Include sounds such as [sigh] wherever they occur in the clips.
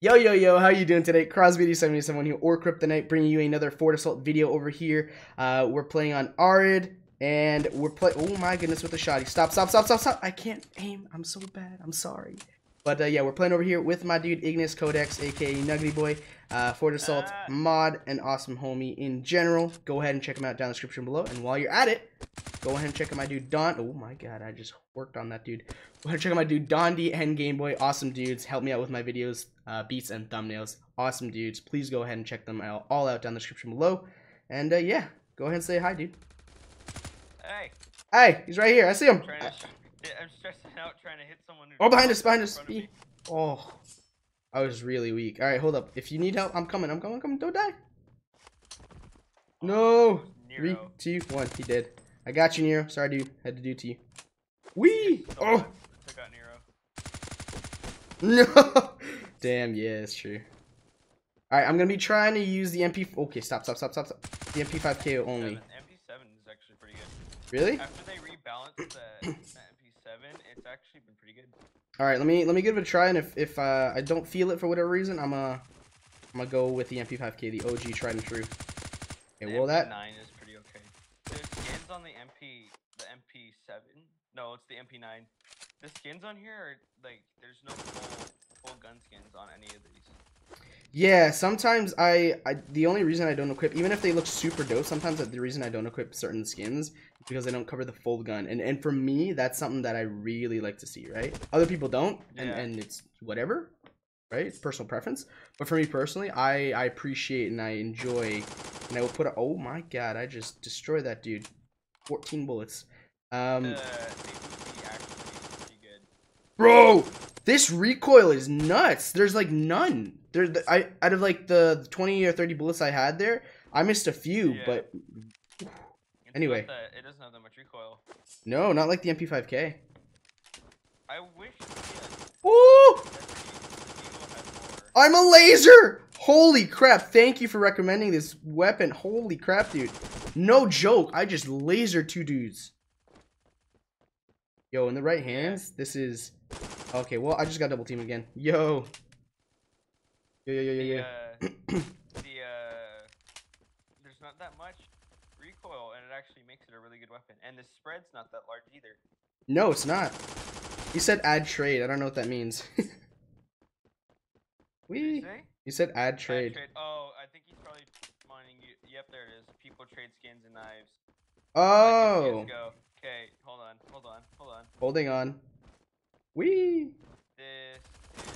Yo, yo, yo, how you doing today? Crosby77 here, or Kryptonite, bringing you another Forward Assault video over here. Uh, we're playing on Arid, and we're play- Oh my goodness, with the shotty. Stop, stop, stop, stop, stop. I can't aim. I'm so bad. I'm sorry. But uh, yeah, we're playing over here with my dude Ignis Codex, aka Nuggety Boy, uh, Forward Assault Ah. mod, and awesome homie in general. Go ahead and check him out down in the description below. And while you're at it, go ahead and check out my dude Don. Oh my god, I just worked on that dude. Go ahead and check out my dude Don D and Game Boy. Awesome dudes. Help me out with my videos, uh, beats, and thumbnails. Awesome dudes. Please go ahead and check them out all out down in the description below. And uh, yeah, go ahead and say hi, dude. Hey, Hey, he's right here. I see him. to. Yeah, I'm stressing out trying to hit someone. Oh, behind us, behind in us. front of me. Oh, I was really weak. All right, hold up. If you need help, I'm coming. I'm coming. I'm coming. Don't die. No. Three, two. He did. I got you, Nero. Sorry, dude. Had to do to you. Wee. So Oh. I took out Nero. No. [laughs] Damn. Yeah, it's true. All right, I'm gonna be trying to use the MP. Okay, stop, stop, stop, stop, stop. The MP5KO only. Seven. MP7 is actually pretty good. Really? After they rebalanced the, the MP7, it's actually been pretty good. All right, let me let me give it a try, and if if uh, I don't feel it for whatever reason, I'm uh I'm gonna go with the MP5K, the OG tried and true. Okay, well that MP9 is pretty okay. There's skins on the MP, the MP7. No, it's the MP9. The skins on here are like there's no full full gun skins on any of these. Yeah, sometimes I, I the only reason I don't equip, even if they look super dope, sometimes the reason I don't equip certain skins is because they don't cover the full gun, and and for me that's something that I really like to see, right? Other people don't, and Yeah. and it's whatever, right? It's personal preference, but for me personally, I I appreciate and I enjoy, and I will put a oh my god, I just destroyed that dude, fourteen bullets, um, The APC actually pretty good. bro, this recoil is nuts. There's like none. There's I out of like the 20 or 30 bullets I had there, I missed a few, Yeah. but It's Anyway. that- it doesn't have that much recoil. no, not like the MP5K. I wish the, Oh, that the, the Eagle had more. I'm a laser. Holy crap! Thank you for recommending this weapon. Holy crap, dude. No joke. I just lasered two dudes. Yo, in the right hands, this is okay. Well, I just got double team again. Yo. Yo, yo, yo, yo, the, uh, the uh, there's not that much recoil, and it actually makes it a really good weapon. And the spread's not that large either. No, it's not. He said add trade. I don't know what that means. [laughs] Did you? You said add Uh, trade. Oh, I think he's probably mining you. Yep, there it is. People trade skins and knives. Oh. Okay, hold on, hold on, hold on. holding on. Wee. This is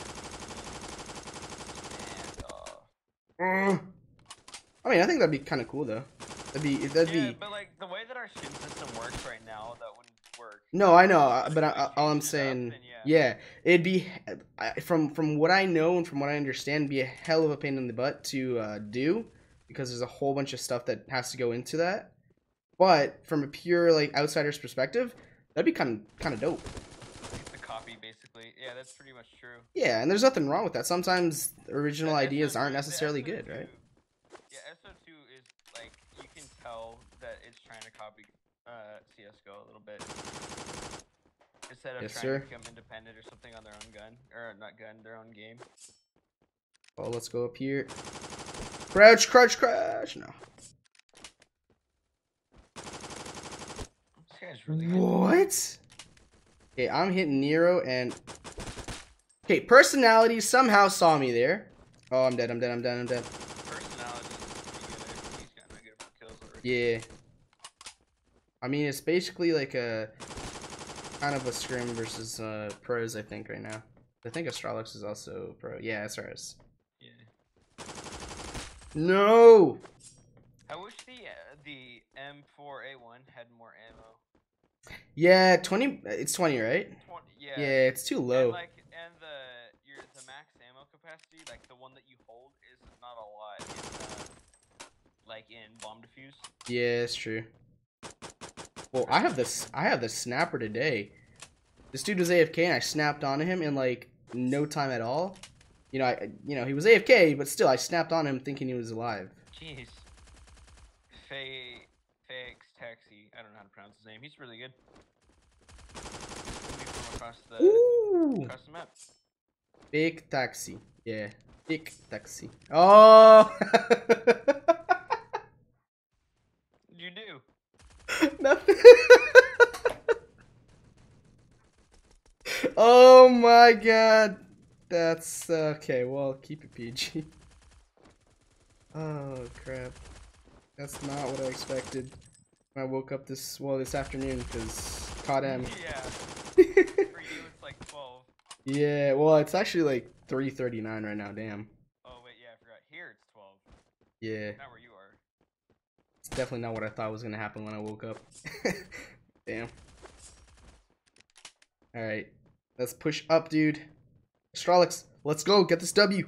and uh. I mean, I think that'd be kind of cool though. That'd be that'd Yeah, be. but like the way that our skin system works right now, that wouldn't work. No, I know, uh, But I, I- all I'm changed it up, saying, yeah. yeah. it'd be I- from from what I know and from what I understand, be a hell of a pain in the butt to uh, do because there's a whole bunch of stuff that has to go into that. But from a pure like outsider's perspective, that'd be kind of kind of dope. It's a copy, basically. Yeah, that's pretty much true. Yeah, and there's nothing wrong with that. Sometimes original The ideas aren't necessarily good, SO2 right? Yeah, SO2 is like you can tell that it's trying to copy uh, CS:GO a little bit. Instead of Yes, trying sir. to become independent or something on their own gun or not gun, their own game. Oh, let's go up here. Crouch, crouch, crouch. No. This guy's really. What? Okay, I'm hitting Nero and. Okay, personality somehow saw me there. Oh, I'm dead. I'm dead. I'm dead. I'm dead. Personality is pretty good. I think he's gotten a good amount of kills already. Yeah. I mean, it's basically like a kind of a scrim versus uh, pros. I think right now. I think Astrolux is also pro. Yeah, SRS. Yeah. No. I wish the uh, the M4A1 had more ammo. Yeah, twenty. It's twenty, right? Twen- Yeah, yeah. it's too low. and the max ammo capacity, like the one that you hold, is not a lot. In, uh, like in bomb defuse. Yeah, it's true. Well, I have this. I have the snapper today. This dude was AFK, and I snapped onto him in like no time at all. You know, I you know he was AFK, but still, I snapped on him thinking he was alive. Jeez. Fay Fax Taxi. I don't know how to pronounce his name. He's really good. Across the Ooh, across the map. Big taxi. Yeah. Big taxi. Oh! You do. [laughs] Nothing. [laughs] oh my god. That's okay. Well, keep it PG. [laughs] Oh crap. That's not what I expected. when I woke up this well this afternoon because caught M. Yeah. For you, it's like 12. Yeah. Well, it's actually like 3:39 right now. Damn. Oh, wait, yeah, I forgot. Here it's 12. Yeah. Not where you are. It's definitely not what I thought was gonna happen when I woke up. [laughs] Damn. Alright. Let's push up, dude. Astrolix, let's go. Get this W.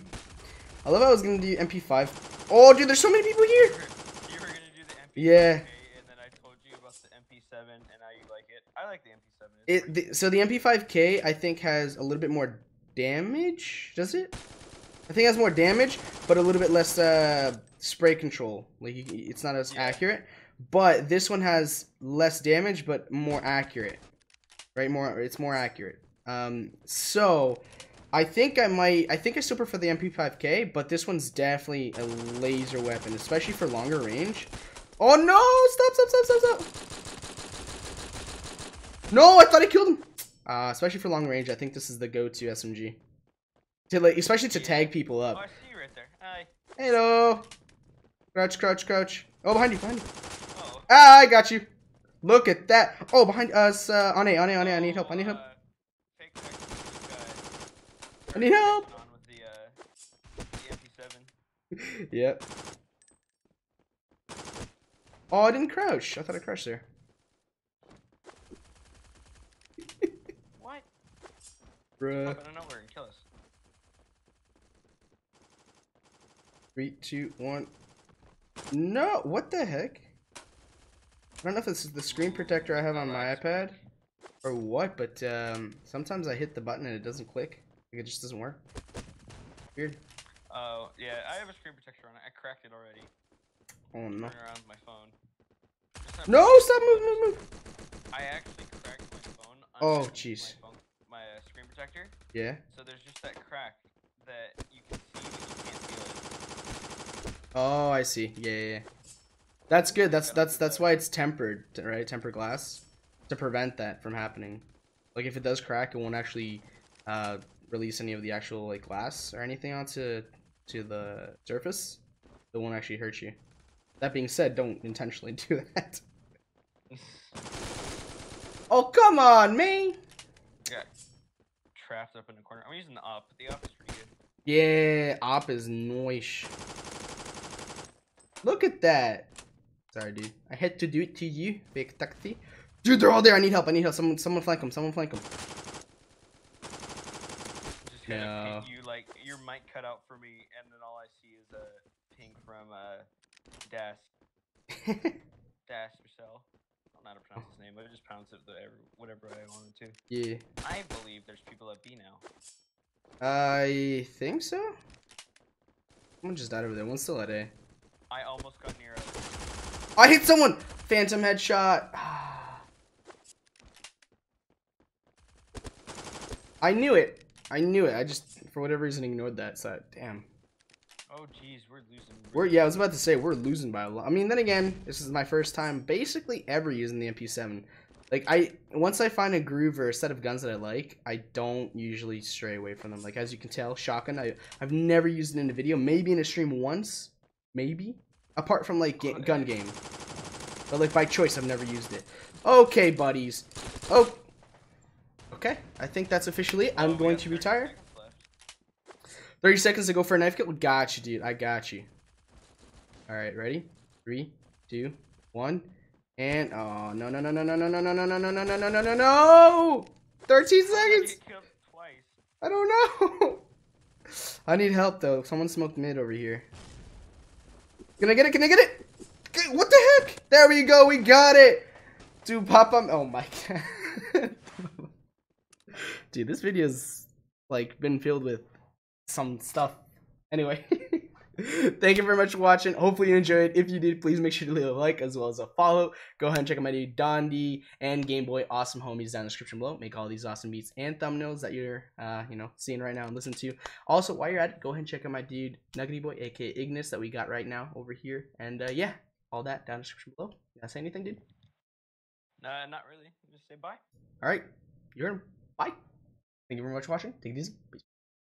I love how I was gonna do MP5. Oh, dude, there's so many people You here. were, you were gonna do the MP7, Yeah. and then I told you about the MP7, and now you like it. I like the MP7. It the, so the MP5K I think has a little bit more damage. Does it? I think it has more damage, but a little bit less uh, spray control. Like you- it's not as Yeah. accurate. But this one has less damage, but more accurate. Right? More. It's more accurate. Um. So. I think I might. I think I still prefer the MP5K, but this one's definitely a laser weapon, especially for longer range. Oh no! Stop! Stop! Stop! Stop! Stop! No, I thought I killed him. Uh, especially for long range, I think this is the go-to SMG. To like, especially to tag people Oh, up. I see you right there. Hi. Hello. Crouch, crouch, crouch. Oh, behind you, behind you. Oh. Ah, I got you. Look at that. Oh, behind us. Uh, on A, on A, on A. I need help. I need help. Uh, fake text with this guy. I need help. On with the, uh, the MP7. [laughs] Yep. Oh, I didn't crouch. I thought I crouched there. What? Bruh. Pop out of nowhere and kill us. Three, two, one. No, what the heck? I don't know if this is the screen protector I have on my iPad or what, but um, sometimes I hit the button and it doesn't click. Like it just doesn't work. Weird. Oh, yeah, I have a screen protector on it. I cracked it already. Oh no. Turning around my phone. No, stop, move, but move, move. I actually cracked my phone. Oh, jeez. My, phone, my uh, screen protector. Yeah. So there's just that crack that you can see, but you can't feel it. Oh, I see. Yeah, yeah. yeah. That's good. That's that's that's why it's tempered, right? Tempered glass to prevent that from happening. Like if it does crack, it won't actually uh, release any of the actual like glass or anything onto to the surface. It won't actually hurt you. That being said, don't intentionally [laughs] do that. [laughs] Oh come on, man! Got trapped up in the corner. I'm using the up. The up is pretty good. Yeah, op is noise. Look at that. Sorry, dude. I had to do it to you, big taxi. Dude, they're all there. I need help. I need help. Someone, someone flank them. Someone flank them. Just kind No. of you like your mic cut out for me, and then all I see is a ping from uh, Das Das Michelle. I don't know how to pronounce his name, but I just pronounce it the, whatever I wanted to. yeah. I believe there's people at B now. I think so. Someone just died over there. One's still at A. I almost got near i hit someone. Phantom headshot. [sighs] I knew it. I knew it. I just, for whatever reason, ignored that. So, damn. Oh jeez, we're losing. We're yeah, I was about to say we're losing by a lot. I mean, then again, this is my first time basically ever using the MP7. Like I once I find a groove or a set of guns that I like, I don't usually stray away from them. Like as you can tell, shotgun I I've never used it in a video, maybe in a stream once, maybe. Apart from like ga- gun game. But like by choice I've never used it. Okay, buddies. Oh. Okay, I think that's officially it. Oh, I'm we going to 30 retire. Seconds left. 30 seconds to go for a knife kill. Got you, dude. I got you. All right, ready? Three, two, one, and oh no no no no no no no no no no no no no no no no no! 13 How did I seconds. get killed twice. I don't know. I need help though. Someone smoked mid over here. Can I get it? Can I get it? What the heck? There we go. We got it. Dude, pop up. Oh my god. Dude, this video's like been filled with some stuff. Anyway. [laughs] Thank you very much for watching. Hopefully you enjoyed. If you did, please make sure to leave a like as well as a follow. Go ahead and check out my dude Don D and Game Boy Awesome Homies down in the description below. Make all these awesome beats and thumbnails that you're uh, you know seeing right now and listen to. Also, while you're at it, go ahead and check out my dude Nuggety Boy, aka Ignis, that we got right now over here. And uh, yeah, all that down in the description below. You gotta say anything, dude? Nah, not really. Just say bye. All right, you're in. Bye. Thank you very much for watching. Take it easy. Peace.